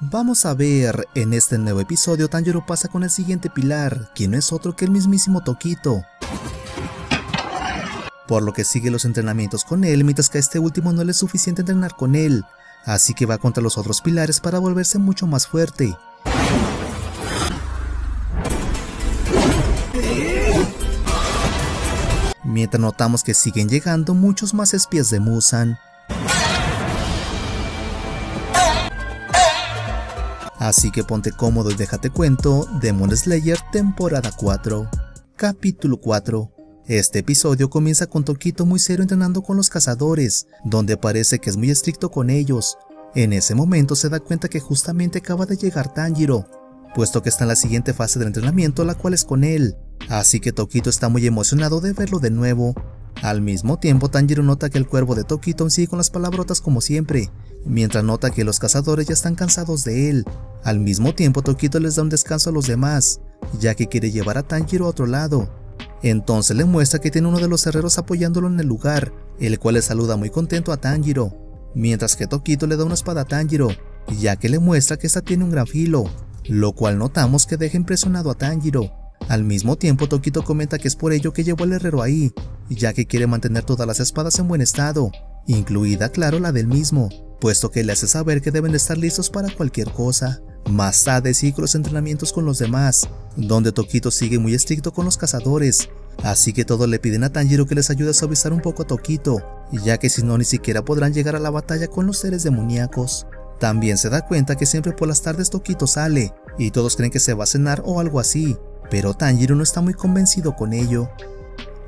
Vamos a ver, en este nuevo episodio Tanjiro pasa con el siguiente pilar, quien no es otro que el mismísimo Tokito. Por lo que sigue los entrenamientos con él, mientras que a este último no le es suficiente entrenar con él, así que va contra los otros pilares para volverse mucho más fuerte. Mientras notamos que siguen llegando muchos más espías de Musan. Así que ponte cómodo y déjate cuento, Demon Slayer temporada 4, capítulo 4. Este episodio comienza con Tokito muy serio entrenando con los cazadores, donde parece que es muy estricto con ellos. En ese momento se da cuenta que justamente acaba de llegar Tanjiro, puesto que está en la siguiente fase del entrenamiento, la cual es con él. Así que Tokito está muy emocionado de verlo de nuevo. Al mismo tiempo, Tanjiro nota que el cuervo de Tokito sigue con las palabrotas como siempre, mientras nota que los cazadores ya están cansados de él. Al mismo tiempo, Tokito les da un descanso a los demás, ya que quiere llevar a Tanjiro a otro lado. Entonces le muestra que tiene uno de los herreros apoyándolo en el lugar, el cual le saluda muy contento a Tanjiro, mientras que Tokito le da una espada a Tanjiro, ya que le muestra que esta tiene un gran filo, lo cual notamos que deja impresionado a Tanjiro. Al mismo tiempo, Tokito comenta que es por ello que llevó al herrero ahí, ya que quiere mantener todas las espadas en buen estado, incluida, claro, la del mismo, puesto que le hace saber que deben estar listos para cualquier cosa. Más tarde sigue los entrenamientos con los demás, donde Tokito sigue muy estricto con los cazadores, así que todos le piden a Tanjiro que les ayude a suavizar un poco a Tokito, ya que si no ni siquiera podrán llegar a la batalla con los seres demoníacos. También se da cuenta que siempre por las tardes Tokito sale, y todos creen que se va a cenar o algo así, pero Tanjiro no está muy convencido con ello.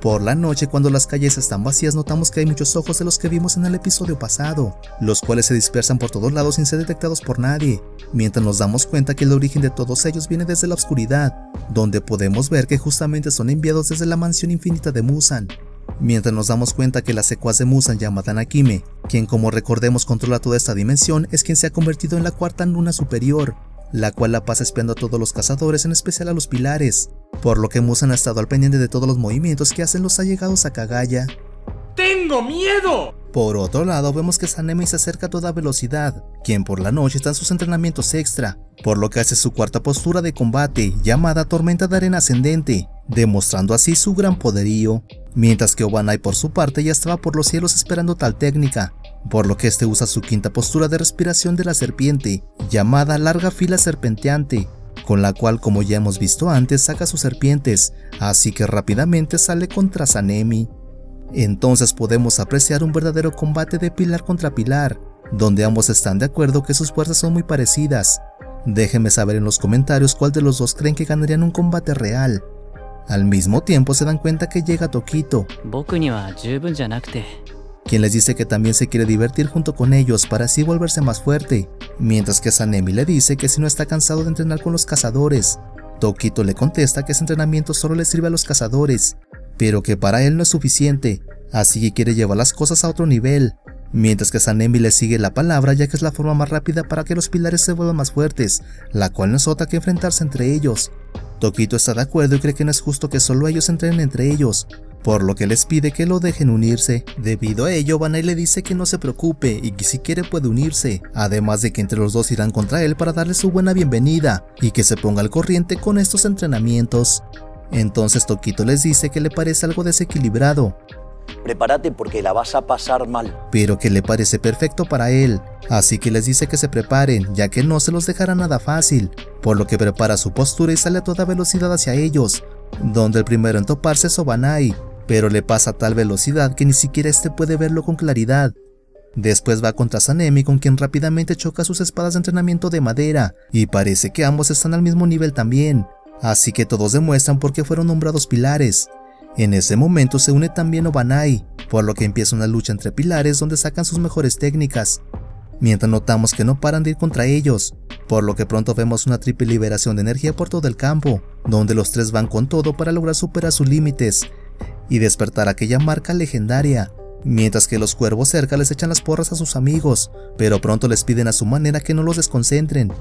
Por la noche, cuando las calles están vacías, notamos que hay muchos ojos de los que vimos en el episodio pasado, los cuales se dispersan por todos lados sin ser detectados por nadie, mientras nos damos cuenta que el origen de todos ellos viene desde la oscuridad, donde podemos ver que justamente son enviados desde la mansión infinita de Musan. Mientras nos damos cuenta que la secuaz de Musan llamada Nakime, quien como recordemos controla toda esta dimensión, es quien se ha convertido en la cuarta luna superior, la cual la pasa espiando a todos los cazadores, en especial a los pilares, por lo que Musan ha estado al pendiente de todos los movimientos que hacen los allegados a Kagaya. ¡Tengo miedo! Por otro lado, vemos que Sanemi se acerca a toda velocidad, quien por la noche está en sus entrenamientos extra, por lo que hace su cuarta postura de combate, llamada Tormenta de Arena Ascendente, demostrando así su gran poderío, mientras que Obanai por su parte ya estaba por los cielos esperando tal técnica, por lo que este usa su quinta postura de respiración de la serpiente, llamada larga fila serpenteante, con la cual como ya hemos visto antes saca sus serpientes, así que rápidamente sale contra Sanemi. Entonces podemos apreciar un verdadero combate de pilar contra pilar, donde ambos están de acuerdo que sus fuerzas son muy parecidas. Déjenme saber en los comentarios cuál de los dos creen que ganarían un combate real. Al mismo tiempo se dan cuenta que llega Tokito, quien les dice que también se quiere divertir junto con ellos para así volverse más fuerte, mientras que Sanemi le dice que si no está cansado de entrenar con los cazadores. Tokito le contesta que ese entrenamiento solo le sirve a los cazadores, pero que para él no es suficiente, así que quiere llevar las cosas a otro nivel, mientras que Sanemi le sigue la palabra ya que es la forma más rápida para que los pilares se vuelvan más fuertes, la cual no es otra que enfrentarse entre ellos. Tokito está de acuerdo y cree que no es justo que solo ellos entrenen entre ellos, por lo que les pide que lo dejen unirse. Debido a ello, Banai le dice que no se preocupe y que si quiere puede unirse, además de que entre los dos irán contra él para darle su buena bienvenida y que se ponga al corriente con estos entrenamientos. Entonces Tokito les dice que le parece algo desequilibrado, Prepárate porque la vas a pasar mal. pero que le parece perfecto para él, así que les dice que se preparen, ya que no se los dejará nada fácil, por lo que prepara su postura y sale a toda velocidad hacia ellos, donde el primero en toparse es Obanai, pero le pasa a tal velocidad que ni siquiera este puede verlo con claridad. Después va contra Sanemi con quien rápidamente choca sus espadas de entrenamiento de madera, y parece que ambos están al mismo nivel también, así que todos demuestran por qué fueron nombrados pilares. En ese momento se une también Obanai, por lo que empieza una lucha entre pilares donde sacan sus mejores técnicas, mientras notamos que no paran de ir contra ellos, por lo que pronto vemos una triple liberación de energía por todo el campo, donde los tres van con todo para lograr superar sus límites y despertar aquella marca legendaria, mientras que los cuervos cerca les echan las porras a sus amigos, pero pronto les piden a su manera que no los desconcentren.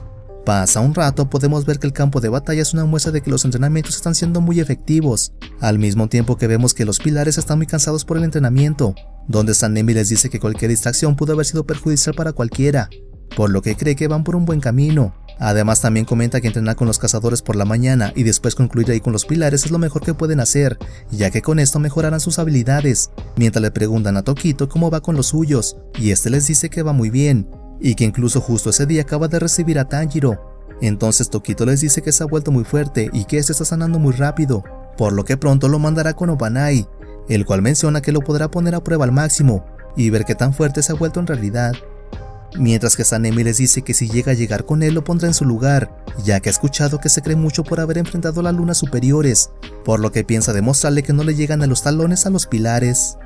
Pasa un rato, podemos ver que el campo de batalla es una muestra de que los entrenamientos están siendo muy efectivos, al mismo tiempo que vemos que los pilares están muy cansados por el entrenamiento, donde Sanemi les dice que cualquier distracción pudo haber sido perjudicial para cualquiera. por lo que cree que van por un buen camino. Además también comenta que entrenar con los cazadores por la mañana y después concluir ahí con los pilares es lo mejor que pueden hacer, ya que con esto mejorarán sus habilidades, mientras le preguntan a Tokito cómo va con los suyos, y este les dice que va muy bien, y que incluso justo ese día acaba de recibir a Tanjiro. Entonces Tokito les dice que se ha vuelto muy fuerte y que este está sanando muy rápido, por lo que pronto lo mandará con Obanai, el cual menciona que lo podrá poner a prueba al máximo y ver qué tan fuerte se ha vuelto en realidad. Mientras que Sanemi les dice que si llega a llegar con él lo pondrá en su lugar, ya que ha escuchado que se cree mucho por haber enfrentado a las lunas superiores, por lo que piensa demostrarle que no le llegan a los talones a los pilares.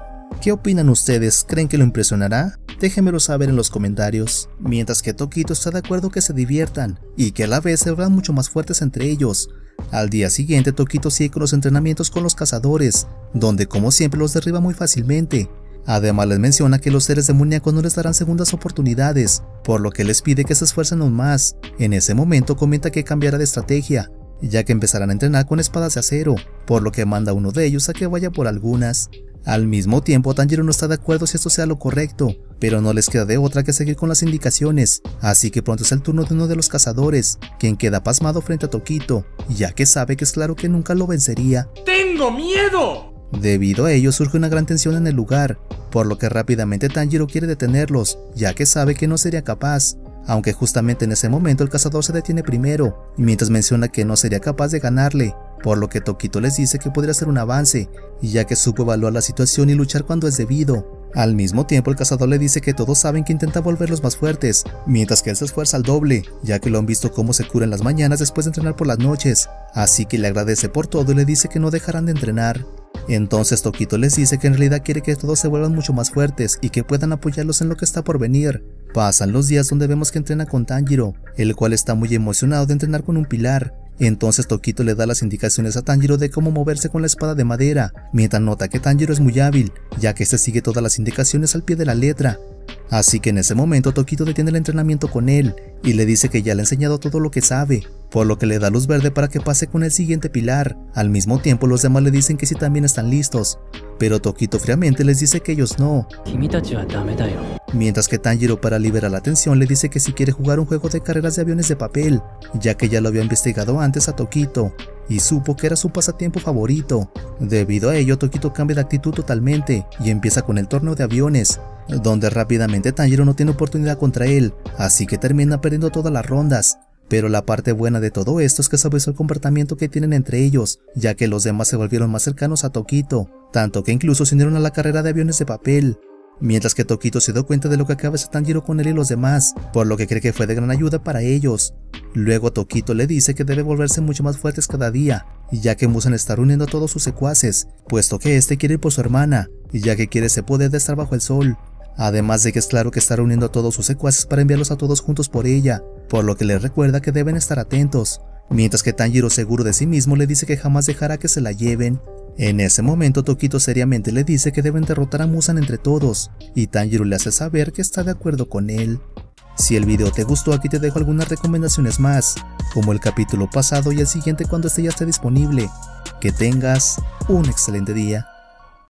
¿Qué opinan ustedes? ¿Creen que lo impresionará? Déjenmelo saber en los comentarios. Mientras que Tokito está de acuerdo que se diviertan y que a la vez se vean mucho más fuertes entre ellos. Al día siguiente Tokito sigue con los entrenamientos con los cazadores, donde como siempre los derriba muy fácilmente, Además les menciona que los seres demoníacos no les darán segundas oportunidades, por lo que les pide que se esfuercen aún más. En ese momento comenta que cambiará de estrategia, ya que empezarán a entrenar con espadas de acero, por lo que manda a uno de ellos a que vaya por algunas. Al mismo tiempo, Tanjiro no está de acuerdo si esto sea lo correcto, pero no les queda de otra que seguir con las indicaciones, así que pronto es el turno de uno de los cazadores, quien queda pasmado frente a Tokito, ya que sabe que es claro que nunca lo vencería. ¡Tengo miedo! Debido a ello surge una gran tensión en el lugar, por lo que rápidamente Tanjiro quiere detenerlos, ya que sabe que no sería capaz, aunque justamente en ese momento el cazador se detiene primero, mientras menciona que no sería capaz de ganarle, por lo que Tokito les dice que podría ser un avance, ya que supo evaluar la situación y luchar cuando es debido. Al mismo tiempo el cazador le dice que todos saben que intenta volverlos más fuertes, mientras que él se esfuerza al doble, ya que lo han visto cómo se cura en las mañanas después de entrenar por las noches, así que le agradece por todo y le dice que no dejarán de entrenar. Entonces Tokito les dice que en realidad quiere que todos se vuelvan mucho más fuertes y que puedan apoyarlos en lo que está por venir. Pasan los días donde vemos que entrena con Tanjiro, el cual está muy emocionado de entrenar con un pilar. Entonces Tokito le da las indicaciones a Tanjiro de cómo moverse con la espada de madera, mientras nota que Tanjiro es muy hábil, ya que se sigue todas las indicaciones al pie de la letra. Así que en ese momento Tokito detiene el entrenamiento con él y le dice que ya le ha enseñado todo lo que sabe, por lo que le da luz verde para que pase con el siguiente pilar. Al mismo tiempo los demás le dicen que sí también están listos, pero Tokito fríamente les dice que ellos no. Mientras que Tanjiro para liberar la tensión le dice que si quiere jugar un juego de carreras de aviones de papel, ya que ya lo había investigado antes a Tokito, y supo que era su pasatiempo favorito. Debido a ello, Tokito cambia de actitud totalmente y empieza con el torneo de aviones, donde rápidamente Tanjiro no tiene oportunidad contra él, así que termina perdiendo todas las rondas. Pero la parte buena de todo esto es que sabes el comportamiento que tienen entre ellos, ya que los demás se volvieron más cercanos a Tokito, tanto que incluso se unieron a la carrera de aviones de papel. Mientras que Tokito se dio cuenta de lo que acaba de Tanjiro con él y los demás, por lo que cree que fue de gran ayuda para ellos. Luego Tokito le dice que debe volverse mucho más fuertes cada día, ya que Musan está reuniendo a todos sus secuaces, puesto que este quiere ir por su hermana, ya que quiere ese poder de estar bajo el sol. Además de que es claro que está reuniendo a todos sus secuaces para enviarlos a todos juntos por ella, por lo que les recuerda que deben estar atentos, mientras que Tanjiro seguro de sí mismo le dice que jamás dejará que se la lleven. En ese momento Tokito seriamente le dice que deben derrotar a Musan entre todos, y Tanjiro le hace saber que está de acuerdo con él. Si el video te gustó aquí te dejo algunas recomendaciones más, como el capítulo pasado y el siguiente cuando este ya esté disponible. Que tengas un excelente día.